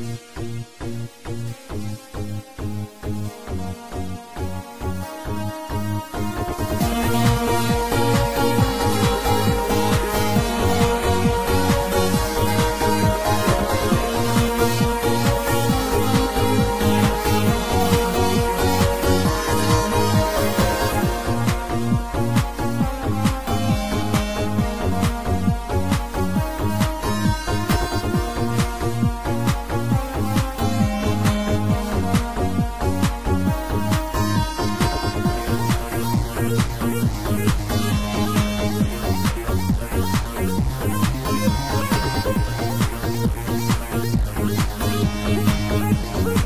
Thank you. We'll